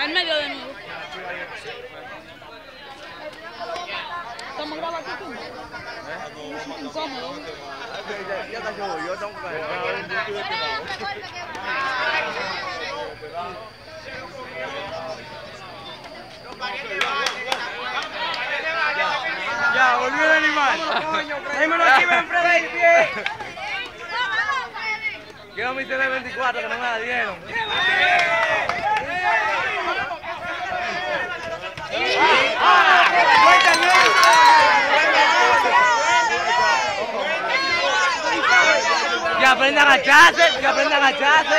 Al medio de nuevo. ¿Estamos grabando aquí? Incómodo. Ya, ya casi voy, yo tengo que Ya, volvió el animal. Démelo aquí, ven, Freddy, pie. Quiero mi tele 24 que no me la dieron. aprenda a agacharse, que aprenda a agacharse.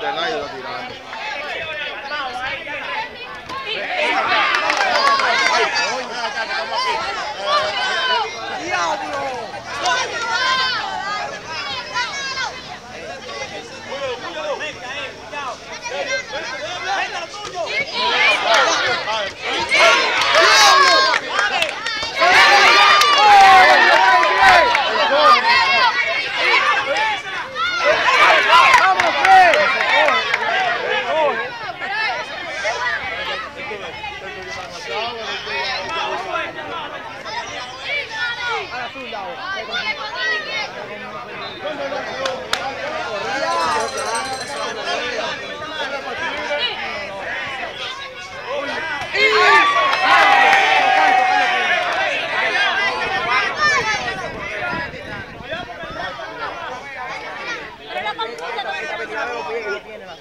对，那有个 lain. tiene más.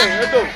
Hey, Edo.